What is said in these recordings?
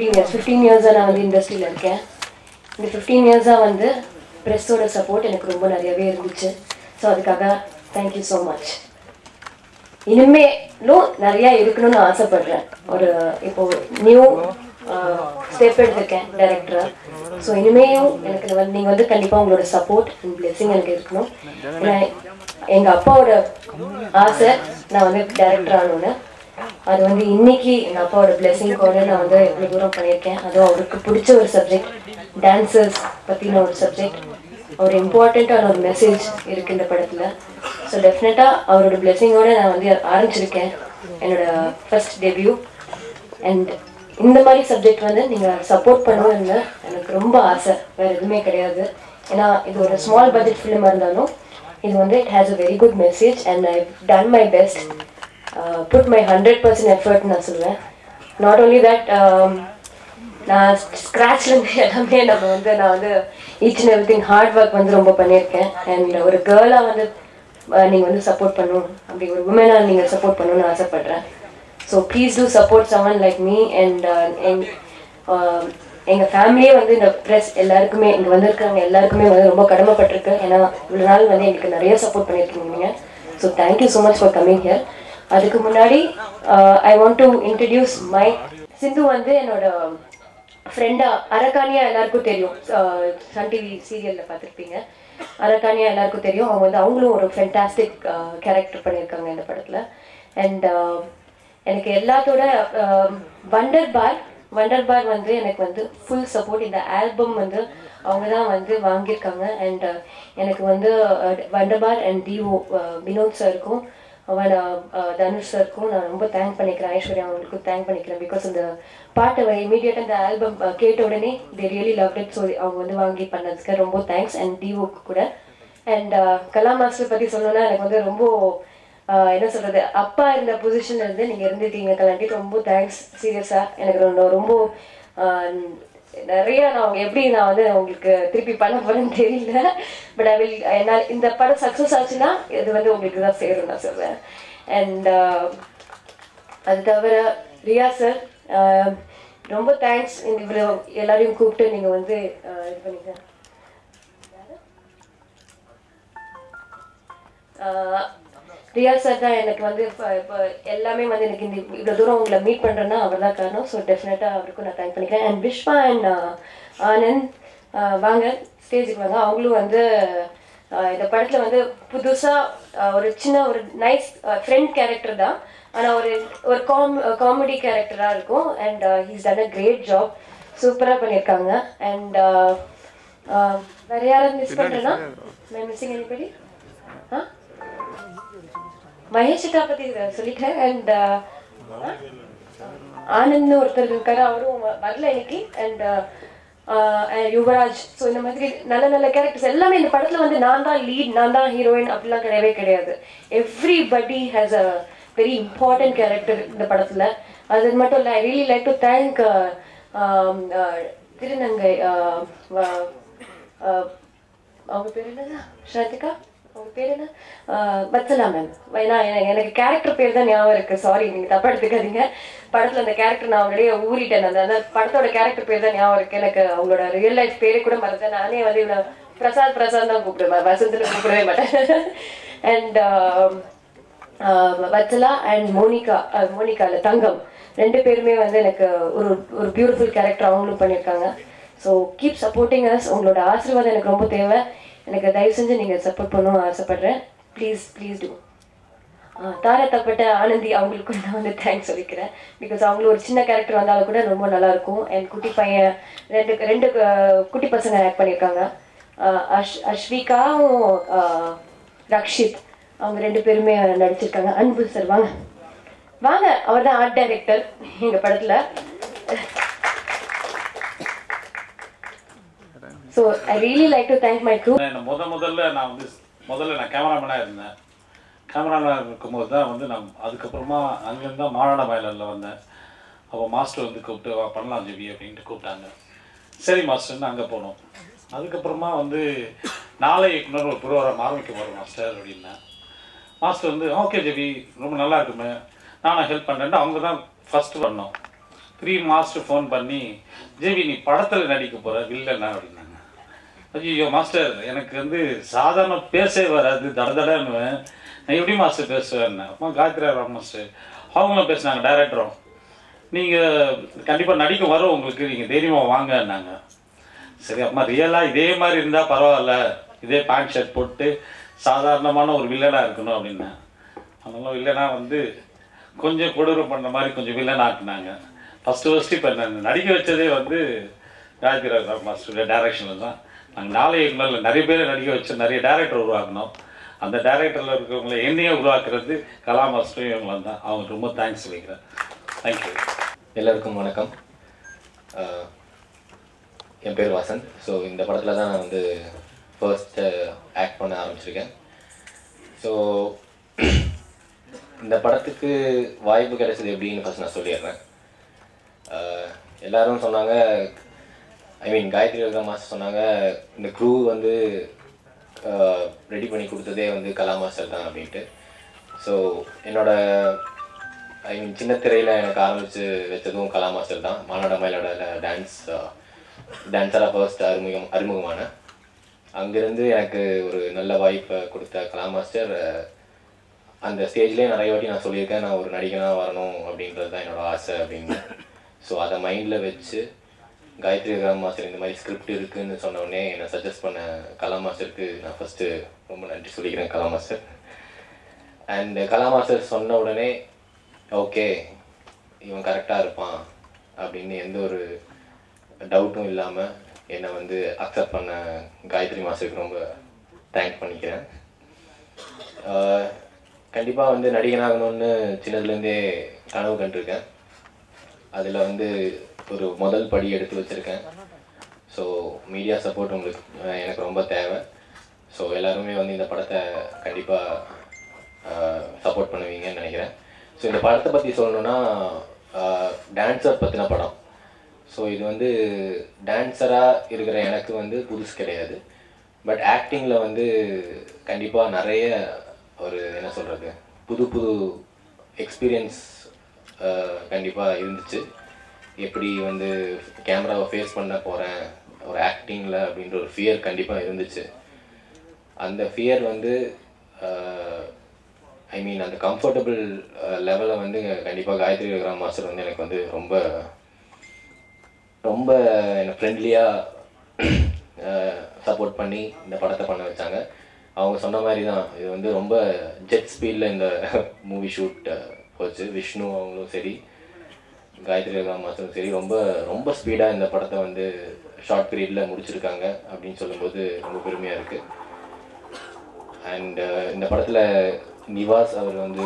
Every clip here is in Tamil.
ஃபோர்டீன் இயர்ஸ் ஃபிஃப்டீன் இயர்ஸாக நான் வந்து இண்டஸ்ட்ரியில் இருக்கேன். இந்த ஃபிஃப்டீன் இயர்ஸாக வந்து ப்ரெஸ்ஸோட சப்போர்ட் எனக்கு ரொம்ப நிறையவே இருந்துச்சு. ஸோ அதுக்காக தேங்க்யூ ஸோ மச் இனிமேலும் நிறையா இருக்கணும்னு ஆசைப்படுறேன். ஒரு இப்போ நியூ ஸ்டெப் எடுத்திருக்கேன் டைரக்டராக ஸோ இனிமேயும் எனக்கு வந்து நீங்கள் வந்து கண்டிப்பாக உங்களோட சப்போர்ட் அண்ட் பிளெஸிங் எனக்கு இருக்கணும். ஏன்னா எங்கள் அப்பாவோட ஆசை நான் வந்து டைரக்டர் ஆனோன்னு அது வந்து இன்னைக்கு எங்கள் அப்பாவோட பிளெஸிங்கோட நான் வந்து எவ்வளோ தூரம் பண்ணியிருக்கேன். அதுவும் அவருக்கு பிடிச்ச ஒரு சப்ஜெக்ட் டான்சர்ஸ் பற்றின ஒரு சப்ஜெக்ட் ஒரு இம்பார்ட்டண்ட்டான ஒரு மெசேஜ் இருக்கு இந்த படத்தில். ஸோ டெஃபினட்டாக அவரோட பிளெஸிங்கோட நான் வந்து ஆரம்பிச்சிருக்கேன். என்னோட ஃபர்ஸ்ட் டெபியூ அண்ட் இந்த மாதிரி சப்ஜெக்ட் வந்து நீங்கள் சப்போர்ட் பண்ணுவோம்னு எனக்கு ரொம்ப ஆசை. வேறு எதுவுமே கிடையாது. ஏன்னா இது ஒரு ஸ்மால் பட்ஜெட் ஃபிலிமாக இருந்தாலும் இது வந்து it has a very good message and I done my best put my hundred percent effort நான் சொல்லுவேன் நாட் ஓன்லி தட் நான் ஸ்க்ராட்ச்லேருந்து எல்லாமே நம்ம வந்து நான் வந்து each and every thing hard work வந்து ரொம்ப பண்ணியிருக்கேன். அண்ட் ஒரு கேர்ளாக வந்து நீங்கள் வந்து சப்போர்ட் பண்ணணும். அப்படி ஒரு உமனாக நீங்கள் சப்போர்ட் பண்ணணும்னு ஆசைப்பட்றேன். So please do support someone like me and எங் um, எங்கள் ஃபேமிலியே வந்து இந்த ப்ரெஸ் எல்லாருக்குமே இங்கே வந்திருக்கிறவங்க எல்லாருக்குமே வந்து ரொம்ப கடமைப்பட்டிருக்கு. ஏன்னா இவ்வளோ நாள் வந்து எங்களுக்கு நிறைய சப்போர்ட் பண்ணியிருக்கீங்க நீங்கள் so thank you so much for coming here அதுக்கு முன்னாடி I want to introduce my Sindhu வந்து என்னோட ஃப்ரெண்டா அரக்கானியா எல்லாருக்கும் தெரியும். சன் டிவி சீரியல்ல பார்த்துருப்பீங்க. அரக்கானியா எல்லாருக்கும் தெரியும். அவங்க வந்து அவங்களும் ஒரு ஃபென்டாஸ்டிக் கேரக்டர் பண்ணியிருக்காங்க இந்த படத்துல. அண்ட் எனக்கு எல்லாத்தோட வண்டர் பார் வண்டர் பார் வந்து எனக்கு வந்து ஃபுல் சப்போர்ட் இந்த ஆல்பம் வந்து அவங்க தான் வந்து வாங்கியிருக்காங்க. அண்ட் எனக்கு வந்து wonder bar and DO Vinod சாருக்கும் அவள் தனுஷ் சாருக்கும் நான் ரொம்ப தேங்க் பண்ணிக்கிறேன் ஐஸ்வர்யா அவங்களுக்கும் தேங்க் பண்ணிக்கிறேன். பிகாஸ் அந்த பாட்டை இமீடியட்டாக இந்த ஆல்பம் கேட்ட உடனே they really love it so அவங்க வந்து வாங்கி பண்ணதுக்கு ரொம்ப தேங்க்ஸ் அண்ட் டிஓக்கு கூட. அண்ட் கலா மாஸ்டர் பற்றி சொல்லணும்னா எனக்கு வந்து ரொம்ப என்ன சொல்கிறது அப்பா இருந்த பொசிஷன்ல இருந்து நீங்கள் இருந்துட்டீங்க கலாண்டி ரொம்ப தேங்க்ஸ் சீரியஸாக எனக்கு ரொம்ப ரொம்ப நிறைய நான் எப்படி நான் வந்து உங்களுக்கு திருப்பி பண்ண போறேன்னு தெரியல. பட் ஐ வில் என்னால் இந்த படம் சக்ஸஸ் ஆச்சுன்னா இது வந்து உங்களுக்கு தான் சேரும் நான் சொல்றேன். அண்ட் uh, அது தவிர ரியா சார் uh, ரொம்ப தேங்க்ஸ் இவ்வளோ எல்லாரையும் கூப்பிட்டு நீங்கள் வந்து uh, இது பண்ணிங்க. ரியா சார் தான் எனக்கு வந்து இப்போ இப்போ எல்லாமே வந்து எனக்கு இந்த இவ்வளோ தூரம் உங்களை மீட் பண்ணுறேன்னா அவர் தான் காரணம். ஸோ டெஃபினட்டாக அவருக்கும் நான் தேங்க் பண்ணிக்கிறேன். அண்ட் விஷ்வா அண்ட் ஆனந்த் வாங்க ஸ்டேஜுக்கு வாங்க. அவங்களும் வந்து இந்த படத்தில் வந்து புதுசாக ஒரு சின்ன ஒரு நைஸ் ஃப்ரெண்ட் கேரக்டர் தான். ஆனால் ஒரு ஒரு காம் காமெடி கேரக்டராக இருக்கும். And he's done a great job சூப்பராக பண்ணியிருக்காங்க. அண்ட் வேற யாராவது மிஸ் பண்ணுறேன்னா மிஸ்ஸிங் எனிபடி ஆ மகேஷிகா பத்தி சொல்லிட்டேன் அண்ட் uh, ஆனந்த்னு ஒருத்தர் இருக்காரு அவரும் வரல இன்னைக்கு uh, அண்ட் யுவராஜ். ஸோ இந்த மாதிரி நல்ல நல்ல கேரக்டர்ஸ் எல்லாமே இந்த படத்துல வந்து நான் தான் லீட் நான் தான் ஹீரோயின் அப்படிலாம் கிடையவே கிடையாது. Everybody has a very important character இந்த படத்துல. அது மட்டும் இல்லை I really like to thank திருநங்கை uh, அவங்க பேர் என்னது? ஸ்ரதிகா அவங்க பேர் என்ன வத்சலா மேம் ஏன்னா எனக்கு கேரக்டர் பேர் தான் ஞாபகம் இருக்கு. சாரி நீங்க தப்பா எடுத்துக்காதீங்க. படத்துல அந்த கேரக்டர் நான் அவங்களே ஊறிட்டேன். அந்த அந்த படத்தோட கேரக்டர் பேர் தான் ஞாபகம் இருக்கு. எனக்கு அவங்களோட ரியல் லைஃப் பேரு கூட மறந்தேன் நானே வந்து இவ்வளவு பிரசாத் பிரசாத் தான் கூப்பிடுவேன். வசந்தில் கூப்பிடவே மாட்டேன். அண்ட் வத்சலா அண்ட் மோனிகா மோனிகால தங்கம். ரெண்டு பேருமே வந்து எனக்கு ஒரு ஒரு பியூட்டிஃபுல் கேரக்டர் அவங்களும் பண்ணியிருக்காங்க. ஸோ கீப் சப்போர்ட்டிங் அஸ் உங்களோட ஆசீர்வாதம் எனக்கு ரொம்ப தேவை. எனக்கு தயவு செஞ்சு நீங்கள் சப்போர்ட் பண்ணணும் ஆசைப்பட்றேன். ப்ளீஸ் ப்ளீஸ் டூ தாரத்தப்பட்ட ஆனந்தி அவங்களுக்கு நான் வந்து தேங்க்ஸ் சொல்லிக்கிறேன். பிகாஸ் அவங்களும் ஒரு சின்ன கேரக்டர் வந்தாலும் கூட ரொம்ப நல்லாயிருக்கும் என் குட்டி பையன் ரெண்டு ரெண்டு குட்டி பசங்க ஆக்ட் பண்ணியிருக்காங்க. அஷ் அஸ்விகாவும் ரக்ஷித் அவங்க ரெண்டு பேருமே நடிச்சிருக்காங்க. அன்பு சார் வாங்க. வாங்க அவர் தான் ஆர்ட் டைரக்டர் எங்கள் படத்தில். So I really like to thank my crew முத முதல்ல நான் வந்து முதல்ல நான் கேமராமேனாக இருந்தேன். கேமராமேனாக இருக்கும்போது தான் வந்து நான் அதுக்கப்புறமா அங்கேருந்து தான் மாநாட வயலில் வந்தேன். அப்போ மாஸ்டர் வந்து கூப்பிட்டு வா பண்ணலாம் ஜெவி அப்படின்ட்டு கூப்பிட்டாங்க. சரி மாஸ்டர்னு அங்கே போனோம். அதுக்கப்புறமா வந்து நாளை இயக்குனர் ஒரு புரோகிராம் ஆரம்பிக்க போகிறோம் மாஸ்டர் அப்படின்னேன் மாஸ்டர் வந்து ஓகே ஜெவி ரொம்ப நல்லா இருக்குமே. நானும் ஹெல்ப் பண்ணுறேன்ட்டு அவங்க தான் ஃபஸ்ட்டு பண்ணோம். த்ரீ மாஸ்டர் ஃபோன் பண்ணி ஜெபி நீ படத்தில் நடிக்க போகிற வில்லன்னா அப்படின்னு. ஐயோ மாஸ்டர் எனக்கு வந்து சாதாரண பேசவே வராது தட தடன்னுவேன். நான் எப்படி மாஸ்டர் பேசுவேன்னு அம்மா காயத்ரி ராம் மாஸ்டர். அவங்களும் பேசினாங்க டைரக்டரும் நீங்கள் கண்டிப்பாக நடிக்க வரும் உங்களுக்கு நீங்கள் தைரியமாக வாங்கன்னாங்க. சரி அம்மா ரியலாக இதே மாதிரி இருந்தால் பரவாயில்ல. இதே பேண்ட் ஷர்ட் போட்டு சாதாரணமான ஒரு வில்லனாக இருக்கணும் அப்படின்னேன் அதனால வில்லனா வந்து கொஞ்சம் கொடூரம் பண்ண மாதிரி கொஞ்சம் வில்லன் ஆக்குனாங்க. ஃபஸ்ட்டு ஃபஸ்ட்டு இப்போ நான் நடிக்க வச்சதே வந்து காயத்ரி ராம் மாஸ்டருடைய டைரக்ஷனில் தான். நாங்கள் நாளை நிறைய பேரை நடிக்க வச்சு நிறைய டேரக்டர் உருவாக்கணும். அந்த டேரக்டரில் இருக்கிறவங்கள என்னையும் உருவாக்குறது கலா மாஸ்டரும் இவங்களாம் தான். அவங்க ரொம்ப தேங்க்ஸ் வைக்கிறேன் தேங்க்யூ எல்லாருக்கும் வணக்கம். என் பேர் வாசன். ஸோ இந்த படத்தில் தான் நான் வந்து ஃபர்ஸ்ட்டு ஆக்ட் பண்ண ஆரம்பிச்சிருக்கேன். ஸோ இந்த படத்துக்கு வாய்ப்பு கிடைச்சது எப்படின்னு ஃபஸ்ட் நான் சொல்லிடுறேன். எல்லோரும் எல்லாரும் சொன்னாங்க I mean Gayathri Yoga master சொன்னாங்க இந்த க்ரூ வந்து ரெடி பண்ணி கொடுத்ததே வந்து கலா மாஸ்டர் தான் அப்படின்ட்டு. ஸோ என்னோட ஐ மீன் சின்ன திரையில் எனக்கு ஆரம்பித்து வச்சதும் கலா மாஸ்டர் தான். மாநாட மயிலோட டான்ஸ் டான்ஸராக ஃபர்ஸ்ட் அறிமுகம் அறிமுகமான. அங்கேருந்து எனக்கு ஒரு நல்ல வாய்ப்பை கொடுத்த கலா மாஸ்டர் அந்த ஸ்டேஜ்லேயே நிறைய வாட்டி நான் சொல்லியிருக்கேன் நான் ஒரு நடிகனாக வரணும் அப்படின்றது தான் என்னோட ஆசை அப்படின்னு. ஸோ அதை மைண்டில் வச்சு காயத்ரி கலாம் மாஸ்டர் இந்த மாதிரி ஸ்கிரிப்ட் இருக்குன்னு சொன்ன என்னை சஜஸ்ட் பண்ண கலா மாஸ்டருக்கு நான் ஃபஸ்ட்டு ரொம்ப நன்றி சொல்லிக்கிறேன் Kala master. And Kala master சொன்ன உடனே ஓகே இவன் கரெக்டாக இருப்பான் அப்படின்னு எந்த ஒரு டவுட்டும் இல்லாமல் என்னை வந்து அக்செப்ட் பண்ண காயத்ரி மாஸ்டருக்கு ரொம்ப தேங்க் பண்ணிக்கிறேன். Uh, கண்டிப்பாக வந்து நடிகனாகணும்னு சின்னதுலேருந்தே கனவு கண்டிருக்கேன். அதில் வந்து ஒரு முதல் படி எடுத்து வச்சுருக்கேன். ஸோ மீடியா சப்போர்ட் உங்களுக்கு எனக்கு ரொம்ப தேவை. ஸோ எல்லாருமே வந்து இந்த படத்தை கண்டிப்பாக சப்போர்ட் பண்ணுவீங்கன்னு நினைக்கிறேன். ஸோ இந்த படத்தை பற்றி சொல்லணுன்னா டான்ஸர் பற்றின படம். ஸோ இது வந்து டான்ஸராக இருக்கிற எனக்கு வந்து புதுசு கிடையாது. பட் ஆக்டிங்கில் வந்து கண்டிப்பாக நிறைய ஒரு என்ன சொல்கிறது புது புது எக்ஸ்பீரியன்ஸ் கண்டிப்பாக இருந்துச்சு. எப்படி வந்து கேமராவை ஃபேஸ் பண்ண போகிறேன் ஒரு ஆக்டிங்கில் அப்படின்ற ஒரு ஃபியர் கண்டிப்பாக இருந்துச்சு. அந்த ஃபியர் வந்து ஐ மீன் அந்த கம்ஃபர்டபுள் லெவலை வந்து கண்டிப்பாக காயத்ரி விக்ரம் மாஸ்டர் வந்து எனக்கு வந்து ரொம்ப ரொம்ப என்னை ஃப்ரெண்ட்லியாக சப்போர்ட் பண்ணி இந்த படத்தை பண்ண வச்சாங்க. அவங்க சொன்ன மாதிரி தான் இது வந்து ரொம்ப ஜெட் ஸ்பீடில் இந்த மூவி ஷூட் போச்சு. விஷ்ணு அவங்களும் சரி. காயத்ரி ராம் மாஸ்டரும் சரி ரொம்ப ரொம்ப ஸ்பீடாக இந்த படத்தை வந்து ஷார்ட் பீரியடில் முடிச்சிருக்காங்க அப்படின்னு சொல்லும்போது ரொம்ப பெருமையாக இருக்குது அண்ட் uh, இந்த படத்தில் நிவாஸ் அவர் வந்து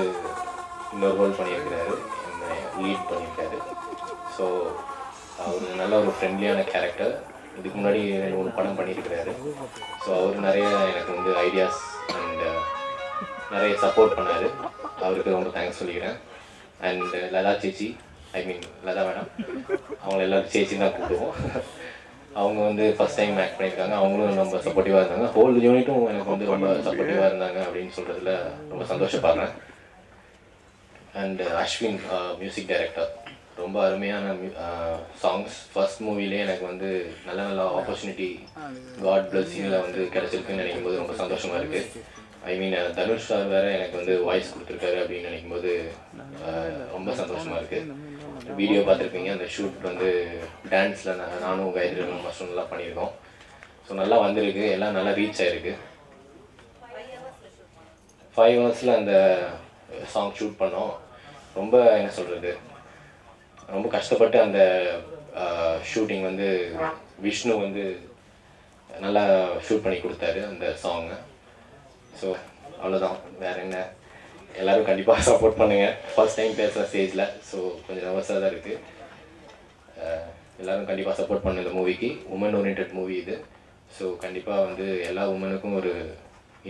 இன்னொரு ரோல் பண்ணியிருக்கிறாரு லீட் பண்ணியிருக்காரு. ஸோ அவர் நல்ல ஒரு ஃப்ரெண்ட்லியான கேரக்டர் இதுக்கு முன்னாடி ரெண்டு மூணு படம் பண்ணியிருக்கிறாரு. ஸோ அவர் நிறைய எனக்கு வந்து ஐடியாஸ் அண்ட் uh, நிறைய சப்போர்ட் பண்ணார். அவருக்கு ரொம்ப தேங்க்ஸ் சொல்லிக்கிறேன். அண்ட் uh, லதா சேச்சி ஐ மீன் லதா மேடம். அவங்கள எல்லாரும் சேர்த்து தான் கூப்பிடுவோம். அவங்க வந்து ஃபஸ்ட் டைம் ஆக்ட் பண்ணியிருக்காங்க. அவங்களும் ரொம்ப சப்போர்ட்டிவாக இருந்தாங்க. ஹோல் யூனிட்டும் எனக்கு வந்து ரொம்ப சப்போர்ட்டிவாக இருந்தாங்க அப்படின்னு சொல்கிறதுல ரொம்ப சந்தோஷப்படுறேன். அண்ட் அஸ்வின் மியூசிக் டைரக்டர் ரொம்ப அருமையான சாங்ஸ் ஃபர்ஸ்ட் மூவிலே எனக்கு வந்து நல்ல நல்ல ஆப்பர்ச்சுனிட்டி காட் பிளஸ்ஸிங்கில் வந்து கிடச்சிருக்குன்னு நினைக்கும் போது ரொம்ப சந்தோஷமாக இருக்குது I mean uh, Dhanush sir வேறு எனக்கு வந்து வாய்ஸ் கொடுத்துருக்காரு அப்படின்னு நினைக்கும் போது uh, ரொம்ப சந்தோஷமாக இருக்குது வீடியோ பார்த்துருப்பீங்க. அந்த ஷூட் வந்து டான்ஸில் நானும் காயத்ரி மாஸ்டர் நல்லா பண்ணியிருக்கோம். ஸோ நல்லா வந்திருக்கு. எல்லாம் நல்லா ரீச் ஆயிருக்கு. ஃபைவ் ஹவர்ஸில் அந்த சாங் ஷூட் பண்ணோம். ரொம்ப என்ன சொல்கிறது ரொம்ப கஷ்டப்பட்டு அந்த ஷூட்டிங் வந்து விஷ்ணு வந்து நல்லா ஷூட் பண்ணி கொடுத்தாரு அந்த சாங்கை ஸோ அவ்வளோதான் வேற என்ன? எல்லாரும் கண்டிப்பாக சப்போர்ட் பண்ணுங்கள் ஃபர்ஸ்ட் டைம் பேசுகிற ஸ்டேஜில் ஸோ கொஞ்சம் நர்வஸாக தான் இருக்குது எல்லாரும் கண்டிப்பாக சப்போர்ட் பண்ண இந்த மூவிக்கு உமன் ஓரியன்ட் மூவி இது. ஸோ கண்டிப்பாக வந்து எல்லா உமனுக்கும் ஒரு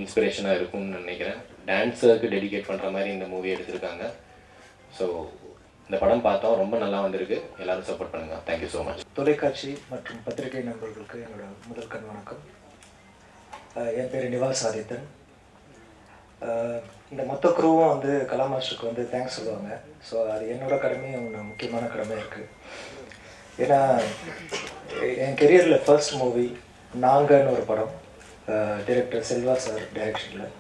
இன்ஸ்பிரேஷனாக இருக்கும்னு நினைக்கிறேன். டான்ஸருக்கு டெடிகேட் பண்ணுற மாதிரி இந்த மூவி எடுத்திருக்காங்க. ஸோ இந்த படம் பார்த்தோம் ரொம்ப நல்லா வந்திருக்கு. எல்லாரும் சப்போர்ட் பண்ணுங்கள் தேங்க்யூ ஸோ மச் தொலைக்காட்சி மற்றும் பத்திரிகை நண்பர்களுக்கு என்னோட முதல் கண் வணக்கம். என் பேர் நிவாஸ் ஆதித்தன். இந்த மொத்த குரூவும் வந்து கலா மாஸ்டருக்கு வந்து தேங்க்ஸ் சொல்லுவாங்க. ஸோ அது என்னோட கடமையும் ஒன்று முக்கியமான கடமை இருக்குது ஏன்னா என் கெரியரில் ஃபர்ஸ்ட் மூவி நாங்கன்னு ஒரு படம் டைரக்டர் செல்வா சார் டைரக்ஷனில்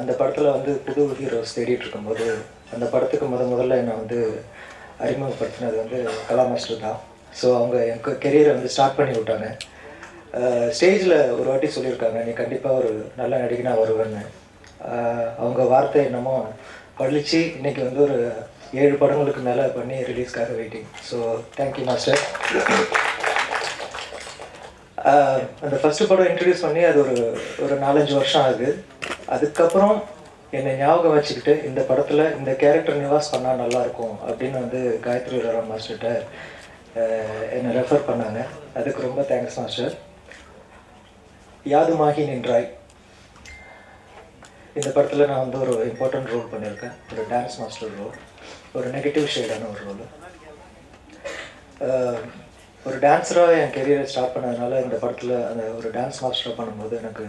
அந்த படத்தில் வந்து புது ஹீரோஸ் தேடிட்டு இருக்கும்போது அந்த படத்துக்கு முத முதல்ல என்னை வந்து அறிமுகப்படுத்தினது வந்து கலா மாஸ்டர் தான். ஸோ அவங்க என் கெரியரை வந்து ஸ்டார்ட் பண்ணி விட்டாங்க. ஸ்டேஜில் ஒரு வாட்டி சொல்லியிருக்காங்க நீ கண்டிப்பாக ஒரு நல்ல நடிகனாக வருவேன்னு. அவங்க வார்த்தை என்னமோ பழிச்சு இன்னைக்கு வந்து ஒரு ஏழு படங்களுக்கு மேலே பண்ணி ரிலீஸ்க்காக waiting so thank you master அந்த ஃபஸ்ட்டு படம் இன்ட்ரடியூஸ் பண்ணி அது ஒரு ஒரு நாலஞ்சு வருஷம் ஆகுது. அதுக்கப்புறம் என்னை ஞாபகம் வச்சுக்கிட்டு இந்த படத்தில் இந்த கேரக்டர் நிவாஸ் பண்ணால் நல்லாயிருக்கும் அப்படின்னு வந்து காயத்ரி ராம் மாஸ்டர்கிட்ட என்னை ரெஃபர் பண்ணாங்க. அதுக்கு ரொம்ப தேங்க்ஸ் மாஸ்டர் யாதுமாகி நின்றாய். இந்த படத்தில் நான் வந்து ஒரு இம்பார்ட்டன்ட் ரோல் பண்ணியிருக்கேன். ஒரு டான்ஸ் மாஸ்டர் ரோல் ஒரு நெகட்டிவ் ஷேடான ஒரு ரோல் ஒரு டான்ஸராக என் கெரியரை ஸ்டார்ட் பண்ணதுனால இந்த படத்தில் அந்த ஒரு டான்ஸ் மாஸ்டராக பண்ணும்போது எனக்கு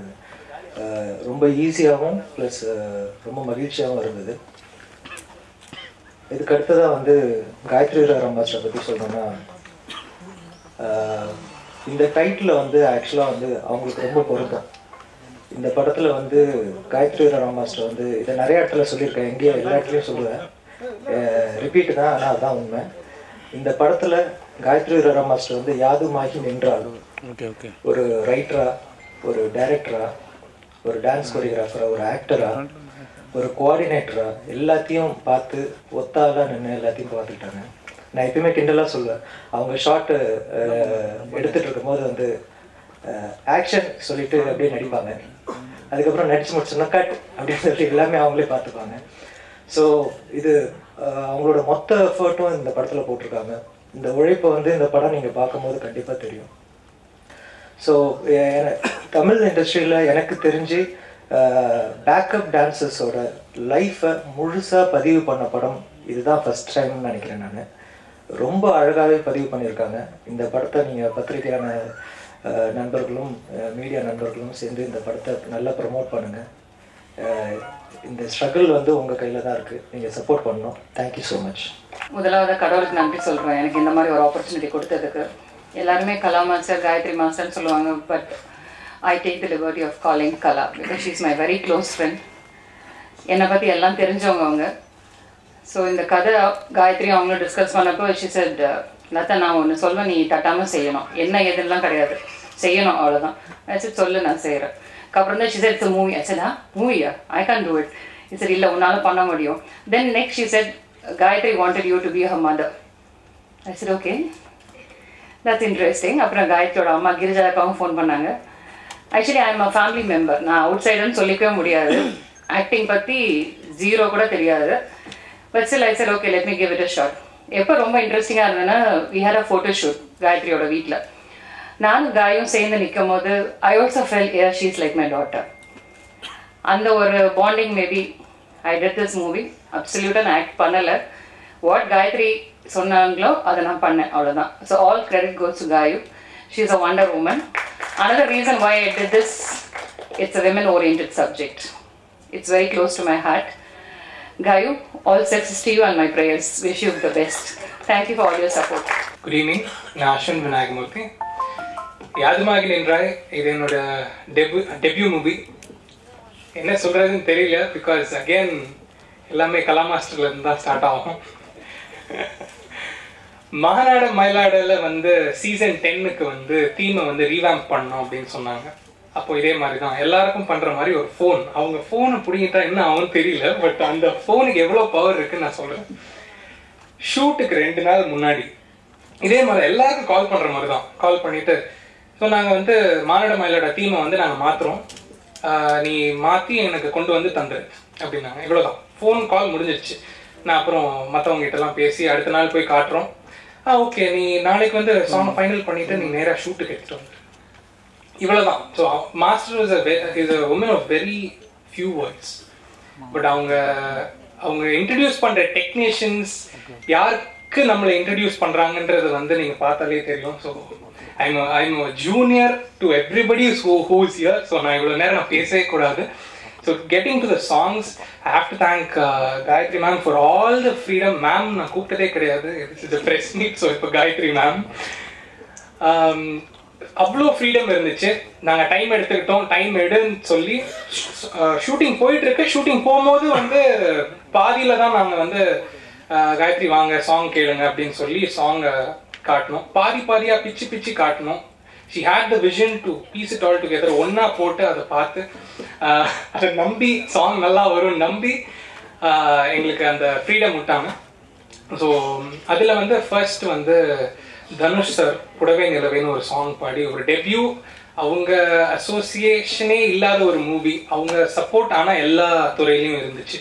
ரொம்ப ஈஸியாகவும் ப்ளஸ் ரொம்ப மகிழ்ச்சியாகவும் இருந்தது. இதுக்கு அடுத்ததாக வந்து காயத்ரி ராம் மாஸ்டரை பற்றி சொல்லணும்னா இந்த டைட்டில் வந்து ஆக்சுவலாக வந்து அவங்களுக்கு ரொம்ப பொருத்தம். இந்த படத்தில் வந்து காயத்ரி ராம் மாஸ்டர் வந்து இதை நிறைய இடத்துல சொல்லியிருக்கேன். எங்கேயும் எல்லா இடத்துலையும் சொல்லுவேன். ரிப்பீட் தான் ஆனால் அதுதான் உண்மை. இந்த படத்தில் காயத்ரி ராம் மாஸ்டர் வந்து யாதுமாகி நின்றால் ஓகே ஓகே. ஒரு ரைட்டரா ஒரு டைரக்டரா ஒரு டான்ஸ் கொரியோகிராஃபரா ஒரு ஆக்டரா ஒரு கோஆர்டினேட்டரா எல்லாத்தையும் பார்த்து ஒத்தாலாம் நின்று எல்லாத்தையும் பார்த்துக்கிட்டாங்க. நான் எப்பயுமே கிண்டலாக சொல்லுவேன் அவங்க ஷார்ட்டு எடுத்துட்டு இருக்கும்போது வந்து ஆக்ஷன் சொல்லிட்டு அப்படியே நடிப்பாங்க. அதுக்கப்புறம் நடிச்சு முடிச்சோன்னா கட் அப்படின்னு சொல்லிட்டு எல்லாமே அவங்களே பார்த்துப்பாங்க. ஸோ இது அவங்களோட மொத்த எஃபர்ட்டும் இந்த படத்தில் போட்டிருக்காங்க. இந்த உழைப்பை வந்து இந்த படம் நீங்கள் பார்க்கும்போது கண்டிப்பாக தெரியும். ஸோ தமிழ் இண்டஸ்ட்ரியில் எனக்கு தெரிஞ்சு பேக்கப் டான்சர்ஸோட லைஃப்பை முழுசாக பதிவு பண்ண படம் இதுதான் ஃபஸ்ட் டைம்னு நினைக்கிறேன் நான். ரொம்ப அழகாகவே பதிவு பண்ணியிருக்காங்க. இந்த படத்தை நீங்கள் பத்திரிகையான நண்பர்களும் மீடியா நண்பர்களும் சேர்ந்து இந்த படத்தை நல்லா ப்ரமோட் பண்ணுங்கள் இந்த ஸ்ட்ரகிள் வந்து உங்கள் கையில் தான் இருக்குது நீங்கள் சப்போர்ட் பண்ணணும். தேங்க்யூ ஸோ மச் முதலாவது கடவுளுக்கு நன்றி சொல்கிறேன் எனக்கு இந்த மாதிரி ஒரு ஆப்பர்ச்சுனிட்டி கொடுத்ததுக்கு. எல்லாருமே கலா மாஸ்டர் காயத்ரி மாஸ்டர்னு சொல்லுவாங்க but I take the liberty of calling Kala because is my very close friend என்னை பற்றி எல்லாம் தெரிஞ்சவங்க அவங்க. ஸோ இந்த கதை காயத்ரி அவங்களும் டிஸ்கஸ் பண்ணப்போ ஷி செட் லதா நான் ஒன்று சொல்ல நீ தட்டாமல் செய்யணும். என்ன எதுலாம் கிடையாது. செய்யணும் அவ்வளோதான் சரி சொல்லு நான் செய்கிறேன் அப்புறம் தான் ஷி செட் இட்ஸ் மூவி ஆச்சா மூவியா ஐ கேன் டூ இட் சரி இல்லை உன்னால் பண்ண முடியும். Then next she said Gayathri wanted you to be her mother I சரி ஓகே தட்ஸ் இன்ட்ரெஸ்டிங் அப்புறம் காயத்ரியோட அம்மா கிரிஜாக்காவும் ஃபோன் பண்ணாங்க. Actually I am a family member நான் அவுட் சைடுன்னு சொல்லிக்கவே முடியாது. ஆக்டிங் பற்றி ஜீரோ கூட தெரியாது. But still I sir okay let me give it a shot எப்போ ரொம்ப இன்ட்ரெஸ்டிங்காக இருந்ததுன்னா we had a photo shoot காயத்ரியோட வீட்டில் நானும் காயும் சேர்ந்து நிற்கும் போது I also felt her she's like my daughter அந்த ஒரு bonding maybe I did this movie அப்சல்யூட்டாக நான் ஆக்ட் பண்ணலை. வாட் காயத்ரி சொன்னாங்களோ அதை நான் பண்ணேன் அவ்வளோதான் so all credit goes to Gayu she is a wonder woman another reason why I did this it's a women oriented subject it's very close to my heart Gayu all success to you and my prayers. Wish you the best. Thank you for all your support. Good evening நான் அஸ்வன் விநாயகமூர்த்தி. யாதுமாகி நின்றாய். இது என்னோட டெபு டெபியூ மூவி என்ன சொல்கிறதுன்னு தெரியல பிகாஸ் அகெயின் எல்லாமே கலா மாஸ்டர்லருந்து தான் ஸ்டார்ட் ஆகும். மகநாட மயிலாடல வந்து சீசன் டென்னுக்கு வந்து தீமை வந்து ரீவேம்ப் பண்ணோம் அப்படின்னு சொன்னாங்க. அப்போ இதே மாதிரி தான் எல்லாருக்கும் பண்ற மாதிரி ஒரு ஃபோன் அவங்க ஃபோனை பிடிங்கிட்டா என்ன ஆகும் தெரியல பட் அந்த ஃபோனுக்கு எவ்வளோ பவர் இருக்குன்னு நான் சொல்றேன். ஷூட்டுக்கு ரெண்டு நாள் முன்னாடி. இதே மாதிரி எல்லாருக்கும் கால் பண்ற மாதிரி தான் கால் பண்ணிட்டு ஸோ நாங்கள் வந்து மானிட மயிலோட தீமை வந்து நாங்கள் மாத்துறோம். ஆஹ் நீ மாற்றி எனக்கு கொண்டு வந்து தந்துரு அப்படின்னாங்க. இவ்வளோதான் ஃபோன் கால் முடிஞ்சிருச்சு. நான் அப்புறம் மற்றவங்க கிட்டலாம் பேசி அடுத்த நாள் போய் காட்டுறோம். ஆ ஓகே நீ நாளைக்கு வந்து சாங் ஃபைனல் பண்ணிட்டு நீ நேராக ஷூட்டுக்கு எடுத்துட்டு வந்துரு. இவ்வளோதான் so master is is a woman of very few words but அவங்க அவங்க இன்ட்ரடியூஸ் பண்ணுற டெக்னீஷியன்ஸ் யாருக்கு நம்மளை இன்ட்ரடியூஸ் பண்ணுறாங்கன்றது வந்து நீங்கள் பார்த்தாலே தெரியும். So I'm I'm junior to everybody who who's here so நான் இவ்வளோ நேரம் நான் பேசவே கூடாது. So getting to the songs I have to thank Gayathri ma'am for all the freedom ma'am நான் கூப்பிட்டதே கிடையாது. It's is press meet so இப்போ காயத்ரி மேம் அவ்வளோ ஃப்ரீடம் இருந்துச்சு. நாங்கள் டைம் எடுத்துக்கிட்டோம் டைம் எடுன்னு சொல்லி ஷூட்டிங் போயிட்டு இருக்கு ஷூட்டிங் போகும்போது வந்து பாதியில தான் நாங்கள் வந்து காயத்ரி வாங்க சாங் கேளுங்க அப்படின்னு சொல்லி சாங்கை காட்டணும் பாதி பாதியாக பிச்சு பிச்சு காட்டணும் she had the vision to piece it all together ஒன்றா போட்டு அதை பார்த்து அதை நம்பி சாங் நல்லா வரும் நம்பி எங்களுக்கு அந்த ஃப்ரீடம் விட்டாங்க. ஸோ அதில் வந்து ஃபர்ஸ்ட் வந்து தனுஷ் சார் புடவை நிலவைன்னு ஒரு சாங் பாடி ஒரு டெபியூ அவங்க அசோசியேஷனே இல்லாத ஒரு மூவி அவங்க சப்போர்ட் ஆனால் எல்லா துறையிலையும் இருந்துச்சு.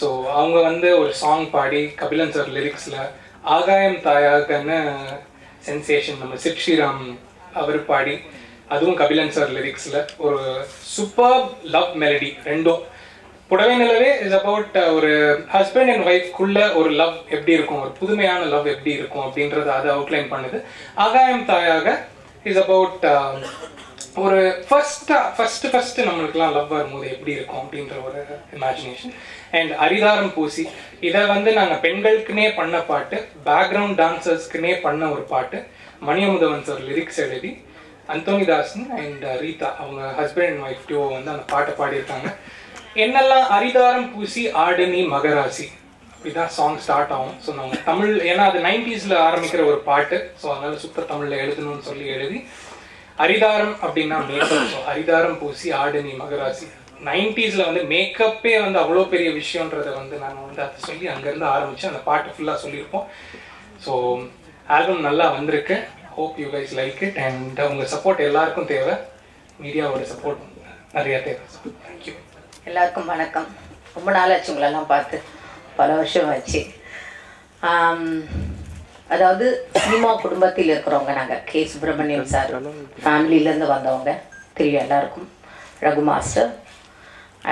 ஸோ அவங்க வந்து ஒரு சாங் பாடி கபிலன் சார் லிரிக்ஸில் ஆகாயம் தாயாகன்னு சென்சேஷன் நம்ம சித் ஸ்ரீராம் அவர் பாடி. அதுவும் கபிலன் சார் லிரிக்ஸில் ஒரு சூப்பர் லவ் மெலடி ரெண்டும். புடவை நிலவே இஸ் அபவுட் ஒரு ஹஸ்பண்ட் அண்ட் ஒய்ஃப்குள்ள ஒரு லவ் எப்படி இருக்கும்? ஒரு புதுமையான லவ் எப்படி இருக்கும்? அப்படின்றத அதை அவுட்லைன் பண்ணுது. ஆகாயம் தாயாக இஸ் அபவுட் um, ஒரு ஃபர்ஸ்ட் ஃபர்ஸ்ட் ஃபர்ஸ்ட் நம்மளுக்குலாம் லவ் வரும்போது எப்படி இருக்கும்? அப்படின்ற ஒரு இமேஜினேஷன் அண்ட் அரிதாரம் பூசி இதை வந்து நாங்கள் பெண்களுக்குனே பண்ண பாட்டு பேக்ரவுண்ட் டான்சர்ஸ்க்குனே பண்ண ஒரு பாட்டு மணியமுதவன் சார் லிரிக்ஸ் எழுதி அந்தோனிதாசன் அண்ட் uh, ரீதா அவங்க ஹஸ்பண்ட் அண்ட் ஒய்ஃப் டியோ வந்து அந்த பாட்டை பாடியிருக்காங்க. என்னெல்லாம் அரிதாரம் பூசி ஆடு நீ மகராசி அப்படிதான் சாங் ஸ்டார்ட் ஆகும். ஸோ தமிழ் ஏன்னா அது நைன்டிஸ்ல ஆரம்பிக்கிற ஒரு பாட்டு. ஸோ அதனால சுத்த தமிழ்ல எழுதணும்னு சொல்லி எழுதி அரிதாரம் அப்படின்னா மேக்கப் ஸோ அரிதாரம் பூசி ஆடு நீ மகராசி நைன்டிஸ்ல வந்து மேக்கப்பே வந்து அவ்வளோ பெரிய விஷயன்றதை வந்து நாங்கள் வந்து அதை சொல்லி அங்கேருந்து ஆரம்பிச்சு அந்த பாட்டு ஃபுல்லாக சொல்லியிருப்போம். ஸோ ஆல்பம் நல்லா வந்திருக்கு. Hope you guys like it and உங்க சப்போர்ட் எல்லாருக்கும் தேவை. மீடியாவோட சப்போர்ட் நிறைய தேவை. தேங்க்யூ எல்லாருக்கும் வணக்கம். ரொம்ப நாள் ஆச்சு உங்களெல்லாம் பார்த்து. பல வருஷம் ஆச்சு அதாவது சினிமா குடும்பத்தில் இருக்கிறவங்க நாங்கள் கே. சுப்பிரமணியம் சார் ஃபேமிலியிலேருந்து வந்தவங்க தெரியும் எல்லாருக்கும் ரகு மாஸ்டர்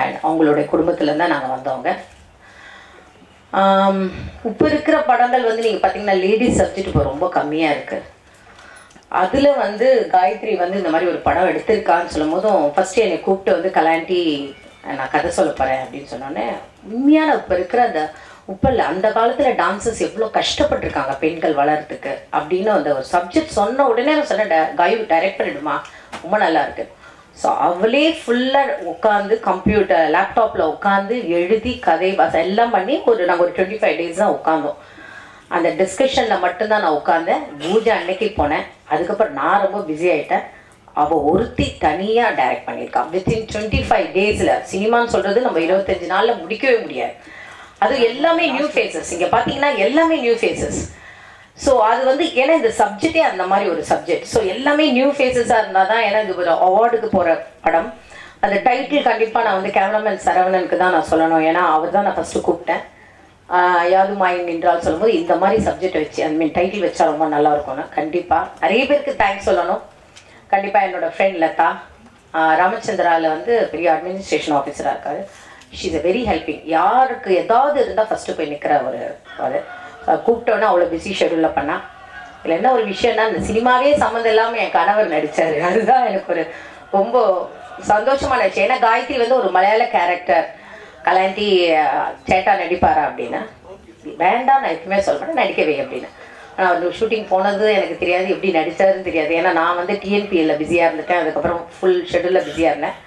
அண்ட் அவங்களுடைய குடும்பத்துலேருந்து தான் நாங்கள் வந்தவங்க. இப்போ இருக்கிற படங்கள் வந்து நீங்கள் பார்த்தீங்கன்னா லேடிஸ் சப்ஜெக்ட் இப்போ ரொம்ப கம்மியாக இருக்குது அதில் வந்து காயத்ரி வந்து இந்த மாதிரி ஒரு படம் எடுத்திருக்கான்னு சொல்லும் போதும் ஃபஸ்ட்டு என்னை கூப்பிட்டு வந்து கலாண்டி நான் கதை சொல்ல போகிறேன் அப்படின்னு சொன்னோன்னே உண்மையான இப்போ இருக்கிற அந்த உப்பல்ல அந்த காலத்தில் டான்சர்ஸ் எவ்வளோ கஷ்டப்பட்டிருக்காங்க பெண்கள் வளர்றதுக்கு அப்படின்னு அந்த ஒரு சப்ஜெக்ட் சொன்ன உடனே நான் சொன்னேன் "ட- டைரக்ட் பண்ணிடுமா ரொம்ப நல்லா இருக்கு. ஸோ அவளே ஃபுல்லாக உட்காந்து கம்ப்யூட்டர் லேப்டாப்பில் உட்காந்து எழுதி கதை வாசம் எல்லாம் பண்ணி ஒரு நாங்கள் ஒரு டுவெண்ட்டி ஃபைவ் டேஸ் தான் உட்காந்தோம் அந்த டிஸ்கஷனில் மட்டும்தான் நான் உட்காந்தேன் பூஜை அன்னைக்கு போனேன். அதுக்கப்புறம் நான் ரொம்ப பிஸி ஆகிட்டேன் அவள் ஒருத்தி தனியாக டைரக்ட் பண்ணியிருக்கான் வித்தின் டுவெண்ட்டி ஃபைவ் டேஸில் சினிமான்னு சொல்கிறது நம்ம இருபத்தஞ்சு நாளில் முடிக்கவே முடியாது. அது எல்லாமே நியூ ஃபேஸஸ் இங்கே பார்த்தீங்கன்னா எல்லாமே நியூ ஃபேஸஸ் ஸோ அது வந்து ஏன்னா இந்த சப்ஜெக்டே அந்த மாதிரி ஒரு சப்ஜெக்ட் ஸோ எல்லாமே நியூ ஃபேஸஸாக இருந்தால் தான் ஏன்னா இது ஒரு அவார்டுக்கு போகிற படம். அந்த டைட்டில் கண்டிப்பாக நான் வந்து கேமராமேன் சரவணனுக்கு தான் நான் சொல்லணும். ஏன்னா அவர் தான் நான் ஃபஸ்ட்டு கூப்பிட்டேன். யாது மாயின் என்றால் சொல்லும்போது இந்த மாதிரி சப்ஜெக்ட் வச்சு ஐ மீன் டைட்டில் வச்சா ரொம்ப நல்லா இருக்கும்னு கண்டிப்பாக நிறைய பேருக்கு தேங்க்ஸ் சொல்லணும். கண்டிப்பாக என்னோடய ஃப்ரெண்ட் லதா. ராமச்சந்திராவில் வந்து பெரிய அட்மினிஸ்ட்ரேஷன் ஆஃபீஸராக இருக்காரு. ஷீஸ் இஸ் வெரி ஹெல்பிங் யாருக்கு ஏதாவது இருந்தால் ஃபஸ்ட்டு போய் நிற்கிற ஒரு அது கூப்பிட்டோன்னே அவ்வளோ பிஸி ஷெடியூலில் பண்ணால் இதில் என்ன ஒரு விஷயம்னா இந்த சினிமாவே சம்மந்தம் இல்லாமல் என் கணவர் நடித்தார் அதுதான் எனக்கு ஒரு ரொம்ப சந்தோஷமான விஷயம். ஏன்னா காயத்ரி வந்து ஒரு மலையாள கேரக்டர் கலாண்டி சேட்டா நடிப்பாரா அப்படின்னா. வேண்டாம் நான் எப்பவுமே சொல்கிறேன் நடிக்கவே அப்படின்னு. நான் அவர் ஷூட்டிங் போனது எனக்கு தெரியாது எப்படி நடித்தாருன்னு தெரியாது. ஏன்னா நான் வந்து டிஎன்பிஎல்ல பிஸியாக இருந்துட்டேன். அதுக்கப்புறம் ஃபுல் ஷெடியூலில் பிஸியாக இருந்தேன்.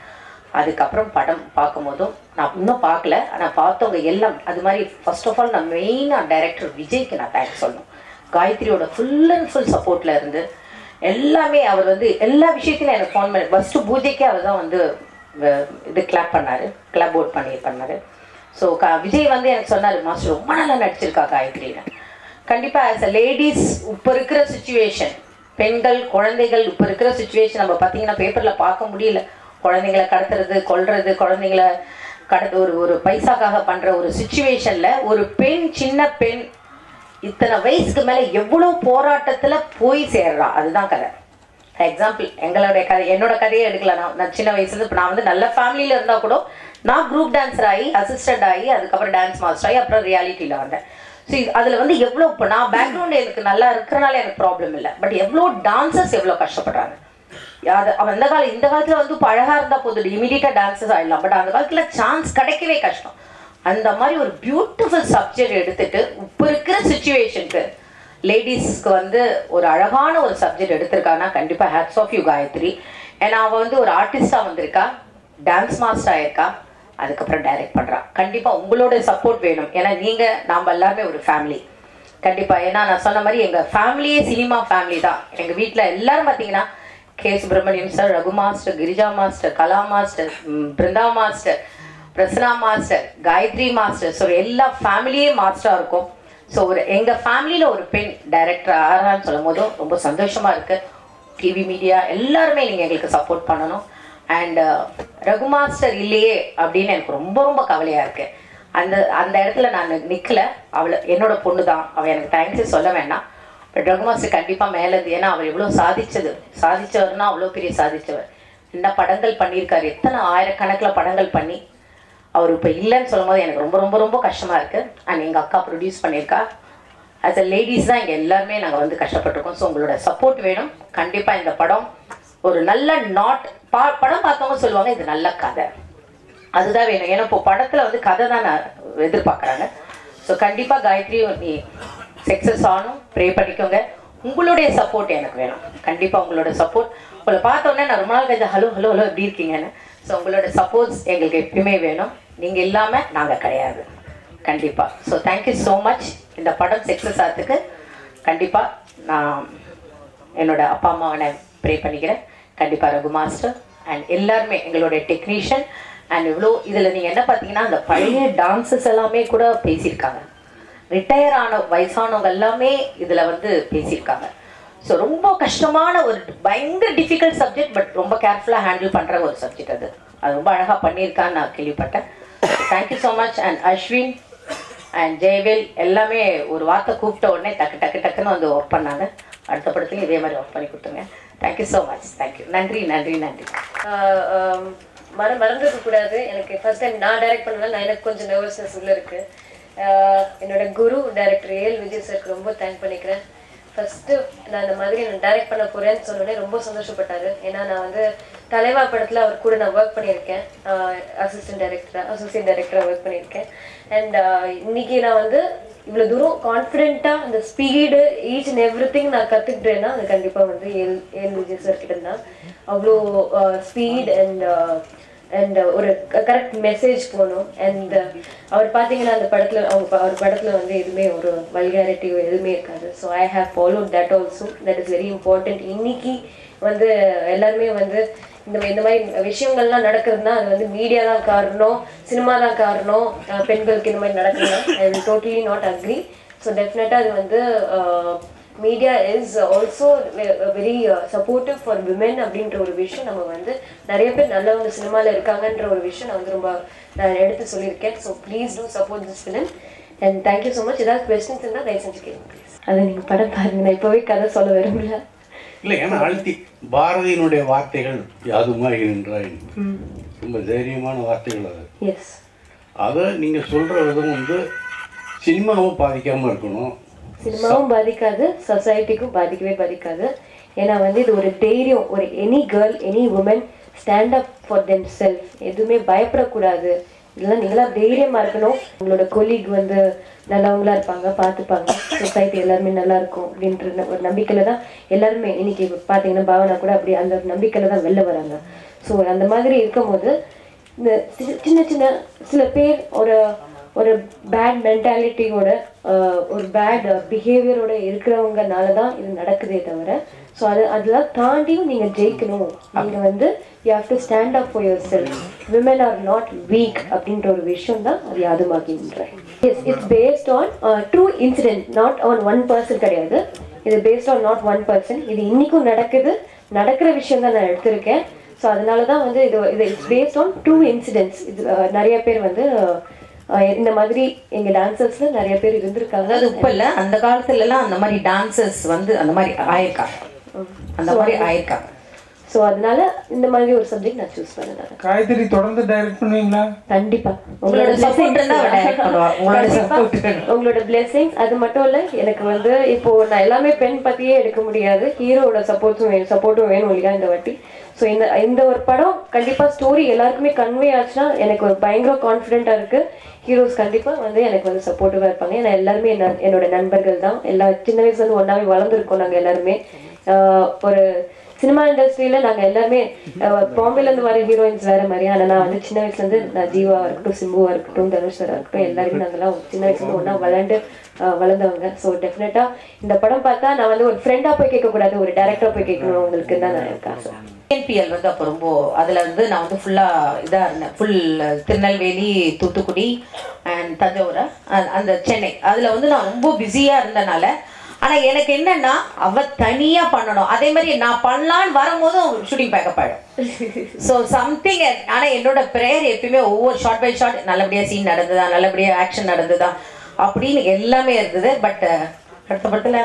அதுக்கப்புறம் படம் பார்க்கும்போதும் நான் இன்னும் பார்க்கல. ஆனால் பார்த்தவங்க எல்லாம் அது மாதிரி ஃபர்ஸ்ட் ஆஃப் ஆல் நான் மெயினாக டைரக்டர் விஜய்க்கு நான் தேங்க்ஸ் சொல்லணும். காயத்ரியோட ஃபுல் அண்ட் ஃபுல் சப்போர்ட்டில் இருந்து எல்லாமே அவர் வந்து எல்லா விஷயத்திலும் எனக்கு ஃபோன் பண்ணி ஃபஸ்ட்டு பூஜைக்கே அவர் தான் வந்து இது கிளாப் பண்ணார். கிளாப் போர்ட் பண்ணி பண்ணார். ஸோ க விஜய் வந்து எனக்கு சொன்னார் மாஸ்டர் ரொம்ப நல்லா நடிச்சிருக்கா காயத்ரின்னு. கண்டிப்பாக ஆஸ் அ லேடிஸ் இப்போ இருக்கிற சுச்சுவேஷன் பெண்கள் குழந்தைகள் இப்போ இருக்கிற சுச்சுவேஷன் நம்ம பார்த்தீங்கன்னா பேப்பரில் பார்க்க முடியல. குழந்தைங்களை கடத்துறது கொல்றது குழந்தைங்களை கடத்து ஒரு ஒரு பைசாக்காக பண்ணுற ஒரு சுச்சுவேஷனில் ஒரு பெண் சின்ன பெண் இத்தனை வயசுக்கு மேலே எவ்வளோ போராட்டத்தில் போய் சேர்றா? அதுதான் கதை. எக்ஸாம்பிள் எங்களுடைய கதை என்னோட கதையை எடுக்கல நான் நான் சின்ன வயசுல இப்போ நான் வந்து நல்ல ஃபேமிலியில் இருந்தால் கூட நான் குரூப் டான்ஸர் ஆகி அசிஸ்டன்ட் ஆகி அதுக்கப்புறம் டான்ஸ் மாஸ்டர் ஆகி அப்புறம் ரியாலிட்டியில் வந்தேன். ஸோ அதில் வந்து எவ்வளோ இப்போ நான் பேக்ரவுண்ட் எனக்கு நல்லா இருக்கிறனால எனக்கு ப்ராப்ளம் இல்லை. பட் எவ்வளோ டான்சர்ஸ் எவ்வளோ கஷ்டப்படுறாங்க? அது அவன் அந்த காலம் இந்த காலத்தில் வந்து பழகா இருந்தால் இருந்தா போதும். இமீடியட்டாக டான்சஸ் ஆயிடலாம். பட் அந்த காலத்தில் சான்ஸ் கிடைக்கவே கஷ்டம். அந்த மாதிரி ஒரு பியூட்டிஃபுல் சப்ஜெக்ட் எடுத்துட்டு இப்போ இருக்கிற சுச்சுவேஷனுக்கு லேடிஸ்க்கு வந்து ஒரு அழகான ஒரு சப்ஜெக்ட் எடுத்திருக்கான்னா கண்டிப்பாக ஹேட்ஸ் ஆஃப் யூ காயத்ரி. ஏன்னா அவள் வந்து ஒரு ஆர்டிஸ்டாக வந்திருக்கா. டான்ஸ் மாஸ்டர் ஆயிருக்கா. அதுக்கப்புறம் டைரக்ட் பண்றா. கண்டிப்பா உங்களோட சப்போர்ட் வேணும். ஏன்னா நீங்க நாம எல்லாருமே ஒரு ஃபேமிலி கண்டிப்பா. ஏன்னா நான் சொன்ன மாதிரி எங்க ஃபேமிலியே சினிமா ஃபேமிலி தான். எங்க வீட்டில் எல்லாரும் பாத்தீங்கன்னா K. Subramaniam sir Raghu master Girija master Kala master Brinda master Prasanna master Gayathri master so எல்லா ஃபேமிலியே மாஸ்டரா இருக்கும். ஸோ ஒரு எங்க ஃபேமிலியில ஒரு பெண் டைரக்டர் ஆறான்னு சொல்லும் போதும் ரொம்ப சந்தோஷமா இருக்கு. டிவி மீடியா எல்லாருமே நீங்க எங்களுக்கு சப்போர்ட் பண்ணணும். அண்ட் uh, ரகு மாஸ்டர் இல்லையே அப்படின்னு எனக்கு ரொம்ப ரொம்ப கவலையா இருக்கு. அந்த அந்த இடத்துல நான் நிக்கல. அவளை என்னோட பொண்ணு தான் அவள் எனக்கு தேங்க்ஸ் சொல்ல வேண்டாம். பட் ரகு மாஸ்டர் கண்டிப்பா மேல ஏன்னா அவர் எவ்வளவு சாதிச்சது. சாதிச்சவர்னா அவ்வளோ பெரிய சாதிச்சவர். என்ன படங்கள் பண்ணியிருக்காரு. எத்தனை ஆயிரக்கணக்கில் படங்கள் பண்ணி. அவர் இப்போ இல்லைன்னு சொல்லும்போது எனக்கு ரொம்ப ரொம்ப ரொம்ப கஷ்டமா இருக்கு. அண்ட் எங்கள் அக்கா ப்ரொடியூஸ் பண்ணியிருக்கா. ஆஸ் அ லேடிஸ் தான் இங்கே எல்லாருமே நாங்கள் வந்து கஷ்டப்பட்டிருக்கோம். ஸோ உங்களோட சப்போர்ட் வேணும். கண்டிப்பாக இந்த படம் ஒரு நல்ல நாட் பா படம் பார்த்தவங்க சொல்லுவாங்க இது நல்ல கதை. அதுதான் வேணும். ஏன்னா இப்போ படத்தில் வந்து கதை தான் நான் எதிர்பார்க்குறாங்க. ஸோ கண்டிப்பாக காயத்ரி நீ சக்ஸஸ் ஆகணும். ப்ரே பண்ணிக்கோங்க. உங்களுடைய சப்போர்ட் எனக்கு வேணும். கண்டிப்பாக உங்களோட சப்போர்ட் உங்களை பார்த்தோன்னே நான் ரொம்ப நாள் கழிச்சு ஹலோ ஹலோ ஹலோ எப்படி இருக்கீங்கன்னு? ஸோ உங்களோட சப்போர்ட்ஸ் எங்களுக்கு எப்பயுமே வேணும். நீங்கள் இல்லாமல் நாங்கள் கிடையாது. கண்டிப்பாக ஸோ தேங்க்யூ ஸோ மச் இந்த படம் சக்ஸஸ் ஆகிறதுக்கு கண்டிப்பாக நான் என்னோட அப்பா அம்மாவை நான் ப்ரே பண்ணிக்கிறேன். கண்டிப்பாக ரகு மாஸ்டர். அண்ட் எல்லாருமே எங்களுடைய டெக்னீஷியன் அண்ட் இவ்வளோ இதில் நீங்கள் என்ன பார்த்தீங்கன்னா அந்த பழைய டான்ஸஸ் எல்லாமே கூட பேசியிருக்காங்க. ரிட்டையர் ஆன வயசானவங்க எல்லாமே இதில் வந்து பேசியிருக்காங்க. ஸோ ரொம்ப கஷ்டமான ஒரு பயங்கர டிஃபிகல்ட் சப்ஜெக்ட் பட் ரொம்ப கேர்ஃபுல்லாக ஹேண்டில் பண்ணுற ஒரு சப்ஜெக்ட் அது. அது ரொம்ப அழகாக பண்ணியிருக்கான்னு நான் கேள்விப்பட்டேன். Thank you so much and Ashwin and Jayavel எல்லாமே ஒரு வார்த்தை கூப்பிட்ட உடனே டக்கு டக்கு டக்குன்னு வந்து ஒர்க் பண்ணாங்க. அடுத்த படத்துலையும் இதே மாதிரி ஒர்க் பண்ணி கொடுத்துங்க தேங்க்யூ ஸோ மச் தேங்க்யூ நன்றி நன்றி நன்றி. மன மற மறந்துக்க கூடாது. எனக்கு ஃபர்ஸ்ட் டைம் நான் டைரக்ட் பண்ணனால நான் எனக்கு கொஞ்சம் நர்வஸ்னஸ் உள்ள இருக்கு. என்னோட குரு டைரக்டர் ஏஎல் விஜய் சாருக்கு ரொம்ப தேங்க் பண்ணிக்கிறேன். ஃபர்ஸ்ட் நான் இந்த மாதிரி நான் டைரக்ட் பண்ண போறேன்னு சொன்னோடனே ரொம்ப சந்தோஷப்பட்டாரு. ஏன்னா நான் வந்து தலைவா படத்துல அவர் கூட நான் ஒர்க் பண்ணியிருக்கேன். அசிஸ்டன்ட் டைரக்டரா அசோசியேட் டைரக்டரா ஒர்க் பண்ணியிருக்கேன். அண்ட் இன்னைக்கு நான் வந்து இவ்வளவு தூரம் கான்ஃபிடென்ட்டா அந்த speed each and every thing நான் கத்துக்கிட்டேன்னா அது கண்டிப்பா வந்து ஏல் ஏல் விஜய் சார் கிட்ட தான். அவ்வளோ ஸ்பீட் அண்ட் அண்ட் ஒரு கரெக்ட் மெசேஜ் போகணும். அண்ட் அவர் பார்த்தீங்கன்னா அந்த படத்தில் அவங்க அவர் படத்தில் வந்து எதுவுமே ஒரு வல்காரிட்டியோ எதுவுமே இருக்காது. So I have follow that also that is very important இன்னைக்கு வந்து எல்லாருமே வந்து இந்த இந்த மாதிரி விஷயங்கள்லாம் நடக்குதுன்னா அது வந்து மீடியா தான் காரணம் சினிமா தான் காரணம் பெண்களுக்கு இந்த மாதிரி நடக்குதுன்னா I will totally not agree so டெஃபினட்டாக அது வந்து media is also very supportive for women அப்படின்ற ஒரு விஷயம் நம்ம வந்து நிறைய பேர் நல்லவங்க சினிமாவில் இருக்காங்கன்ற ஒரு விஷயம் நான் வந்து ரொம்ப நான் எடுத்து சொல்லியிருக்கேன். So please do support this film and thank you so much ஏதாவது கொஸ்டின்ஸ் இருந்தால் தயவு செஞ்சு கேளுங்க ப்ளீஸ் அதை நீங்கள் படம் பாருங்க. நான் இப்போவே கதை சொல்ல விரும்பல. இல்லை ஏன்னா அழுத்தி பாரதியினுடைய வார்த்தைகள் யாதுமாய் நின்றாய் ரொம்ப தைரியமான வார்த்தைகள் அது. எஸ் அதை நீங்கள் சொல்கிற விதம் வந்து சினிமாவும் பாதிக்காமல் இருக்கணும். சினிமாவும் பாதிக்காது சொசைட்டிக்கும் பாதிக்கவே பாதிக்காது. ஏன்னா வந்து இது ஒரு தைரியம். ஒரு any girl any woman stand up for themself எதுவுமே பயப்படக்கூடாது. இதெல்லாம் நீங்களா தைரியமா இருக்கணும். உங்களோட கொலீக் வந்து நல்லவங்களா இருப்பாங்க பார்த்துப்பாங்க. சொசைட்டி எல்லாருமே நல்லா இருக்கும் அப்படின்ற ஒரு நம்பிக்கையில தான் எல்லாருமே இன்னைக்கு பார்த்தீங்கன்னா பாவனா கூட அப்படி அந்த நம்பிக்கையில தான் வெளில வராங்க. ஸோ அந்த மாதிரி இருக்கும்போது இந்த சி- சின்ன சின்ன சில பேர் ஒரு ஒரு பேட் மென்டாலிட்டியோட ஒரு பேட் பிஹேவியரோட இருக்கிறவங்கனால தான் இது நடக்குதே தவிர ஸோ அது அதெல்லாம் தாண்டியும் நீங்கள் ஜெயிக்கணும். நீங்கள் வந்து you have to stand up for yourself women are not weak அப்படின்ற ஒரு விஷயம் தான் அது Yaadhumaagindren yes it's based on true incident not on one person கிடையாது. இது based on not one person இது இன்னைக்கும் நடக்குது. நடக்கிற விஷயம் தான் நான் எடுத்திருக்கேன். ஸோ அதனால தான் வந்து இது இது it's based on true incidents இது uh, நிறைய பேர் வந்து uh, இந்த மாதிரி எங்க டான்சர்ஸ்ல நிறைய பேர் இருந்திருக்காங்க. அது இப்ப இல்ல. அந்த காலத்துல எல்லாம் அந்த மாதிரி டான்சர்ஸ் வந்து அந்த மாதிரி ஆயிருக்காங்க. அந்த மாதிரி ஆயிருக்காங்க ஸோ அதனால இந்த மாதிரி ஒரு சப்ஜெக்ட் நான் சூஸ் பண்ணேன் காயத்ரி தொடர்ந்து டைரக்ட் பண்ணுவீங்களா? கண்டிப்பா. உங்களோட. உங்களோட. உங்களோட பிளெஸிங்ஸ் அது மட்டும் இல்ல எனக்கு வந்து இப்போ நான் எல்லாமே பெண் பத்தியே எடுக்க முடியாது. ஹீரோவோட சப்போர்ட்ஸும் வேணும் சப்போர்ட்டும் வேணும் இல்லையா இந்த வாட்டி. ஸோ இந்த இந்த ஒரு படம் கண்டிப்பா ஸ்டோரி எல்லாருக்குமே கன்வே ஆச்சுன்னா எனக்கு ஒரு பயங்கர கான்ஃபிடென்ட்டா இருக்கு. ஹீரோஸ் கண்டிப்பா வந்து எனக்கு வந்து சப்போர்ட்டிவா இருப்பாங்க. ஏன்னா எல்லாருமே என்ன என்னோட நண்பர்கள் தான். எல்லா சின்ன வயசுல இருந்து ஒன்னாவே வளர்ந்துருக்கோம் நாங்க எல்லாருமே. ஒரு சினிமா இண்டஸ்ட்ரியில நாங்க எல்லாருமே பாம்பேல இருந்து வர ஹீரோயின்ஸ் வேற மாதிரி ஆனா நான் வந்து சின்ன வயசுல இருந்து நான் ஜீவா இருக்கட்டும் சிம்புவா இருக்கட்டும் தனுஷ் இருக்கட்டும் எல்லாருமே நாங்கெல்லாம் சின்ன வயசுல இருந்து வளர்ந்து வளர்ந்தவங்க. ஸோ டெஃபினட்டா இந்த படம் பார்த்தா நான் வந்து ஒரு ஃப்ரெண்டா போய் கேட்க கூடாது ஒரு டேரக்டரா போய் கேட்கணும் உங்களுக்கு தான் நான் என்பிஎல் வந்து அப்போ ரொம்ப அதில் வந்து நான் வந்து ஃபுல்லாக இதாக இருந்தேன். ஃபுல் திருநெல்வேலி தூத்துக்குடி அண்ட் தஞ்சாவூரா அந்த சென்னை. அதில் வந்து நான் ரொம்ப பிஸியாக இருந்தனால ஆனால் எனக்கு என்னன்னா அவ தனியாக பண்ணணும். அதே மாதிரி நான் பண்ணலான்னு வரும்போதும் ஷூட்டிங் பேக்கப் ஆகிடும் ஸோ சம்திங் ஆனால் என்னோட ப்ரேயர் எப்பயுமே ஒவ்வொரு ஷார்ட் பை ஷார்ட் நல்லபடியாக சீன் நடந்ததா நல்லபடியாக ஆக்ஷன் நடந்ததா அப்படின்னு எல்லாமே இருந்தது. பட் அடுத்த படத்தில்